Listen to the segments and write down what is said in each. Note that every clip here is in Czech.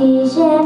T-shirt.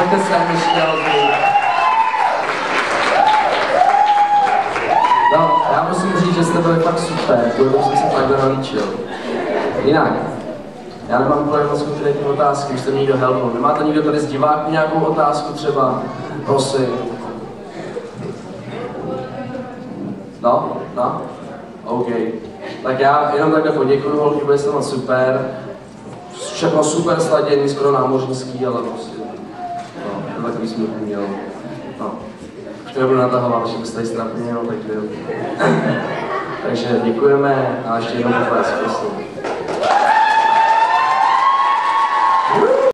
Pojďte sem ještě hodně. No, já musím říct, že jste byli fakt super, kvůli jsem se fakt nalíčil. Jinak, já nemám úplně moc konkrétní otázky, už jste mi někdo helpnul. Nemáte někdo tady z diváků nějakou otázku třeba? Prosím. No, no, OK. Tak já jenom takhle poděkuju, holky, byli jste super. Všechno super sladění, skoro námořnický, ale prostě, takový smutný měl. No. Už to nebudu natahovat, že byste tady strapně, no, tak jo. Takže děkujeme a ještě jednou prosím.